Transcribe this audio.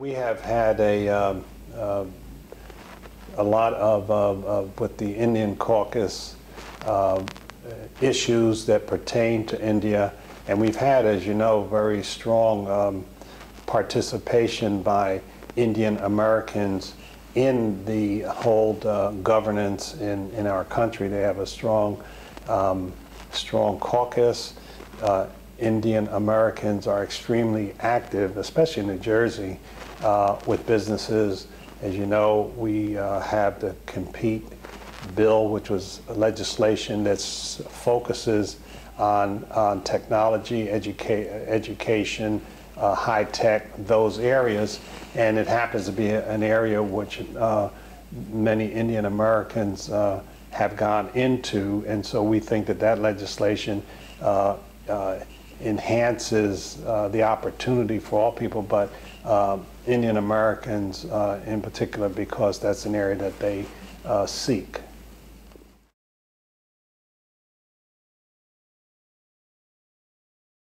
We have had a, um, uh, a lot of, of, with the Indian caucus, uh, issues that pertain to India. And we've had, as you know, very strong um, participation by Indian Americans in the whole uh, governance in, in our country. They have a strong, um, strong caucus. Indian Americans are extremely active, especially in New Jersey, uh, with businesses. As you know, we uh, have the Compete bill, which was legislation that focuses on, on technology, educa education, uh, high tech, those areas. And it happens to be an area which uh, many Indian Americans uh, have gone into. And so we think that that legislation uh, uh, enhances uh, the opportunity for all people, but um, Indian Americans uh, in particular, because that's an area that they uh, seek.